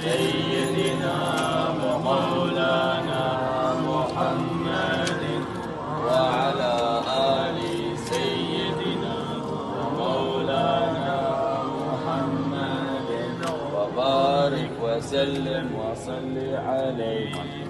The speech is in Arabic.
سيدنا ومولانا محمد وعلى آل سيدنا ومولانا محمد. وبارك وسلم وصل عليه.